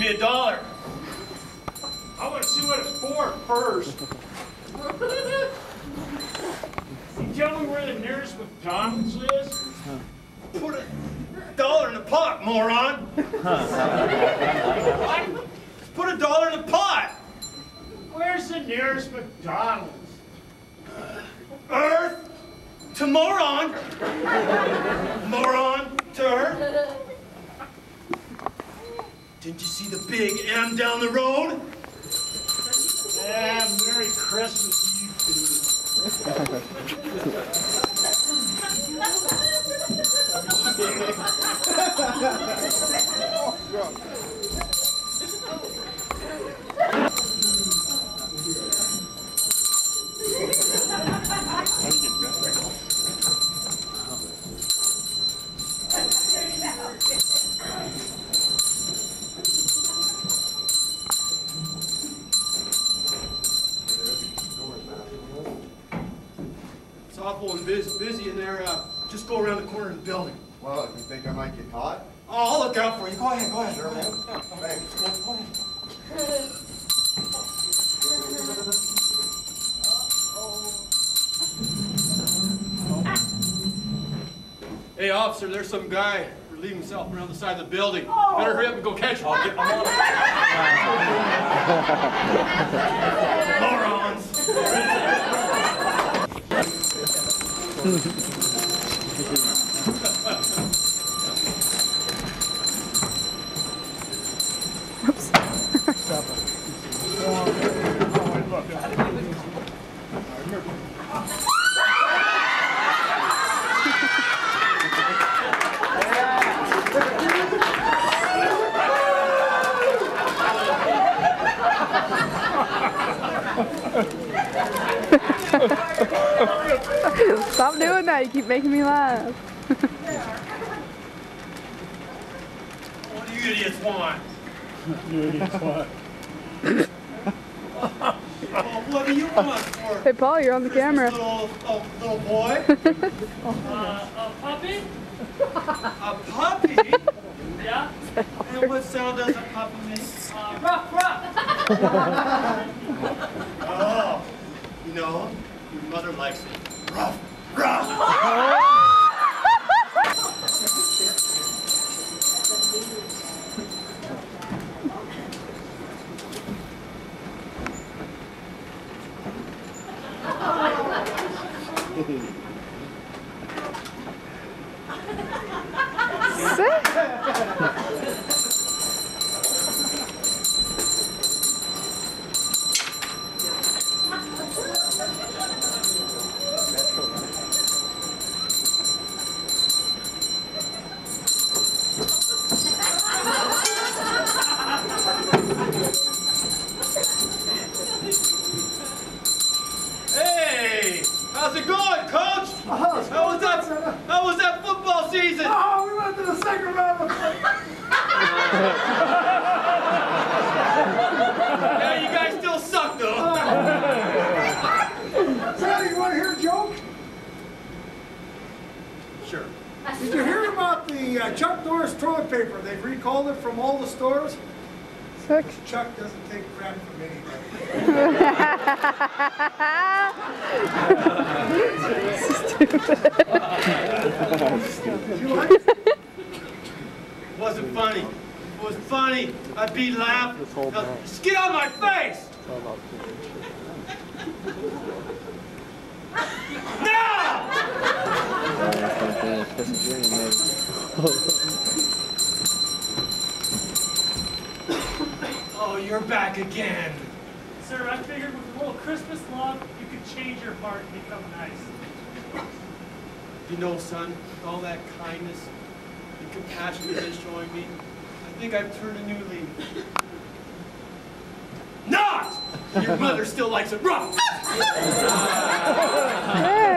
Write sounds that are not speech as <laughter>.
me a dollar. I want to see what it's for first. Can you tell me where the nearest McDonald's is? Put a dollar in the pot, moron. What? Put a dollar in the pot. Where's the nearest McDonald's? Earth to moron. Moron to earth. Didn't you see the big M down the road? Yeah, Merry Christmas to you two. <laughs> <laughs> busy, busy in there. Uh, just go around the corner of the building. Well, you think I might get caught? Oh, I'll look out for you. Go ahead, go ahead. Sure, go ahead. man. Thanks. Go, go ahead. Hey, officer, there's some guy relieving himself around the side of the building. Better hurry up and go catch him. I'll get him on. <laughs> Morons. <laughs> Oops. <laughs> <laughs> Stop doing that. You keep making me laugh. What do you idiots want? Oh, <laughs> what do you want for Hey, Paul, you're on the camera. little, oh, little boy? <laughs> Uh, a puppy? A puppy? Yeah? And what sound does a puppy make? Uh, ruff, ruff. <laughs> Oh, you know, your mother likes it. Rough, rough. <laughs> Sit. Season? Oh, we went to the second round. Yeah, <laughs> you guys still suck though. <laughs> Sandy, you want to hear a joke? Sure. Did you hear about the uh, Chuck Norris toilet paper? They've recalled it from all the stores. Sick. Chuck doesn't take crap from anybody. <laughs> Did you like it? It wasn't funny. It was funny, I'd be laughing. Just get on my face! Now! <laughs> Oh, you're back again. Sir, I figured with a little Christmas love, you could change your heart and become nice. You know, son, with all that kindness and compassion you've showing me, I think I've turned a new leaf. Not! Your mother still likes it rough. <laughs> Hey.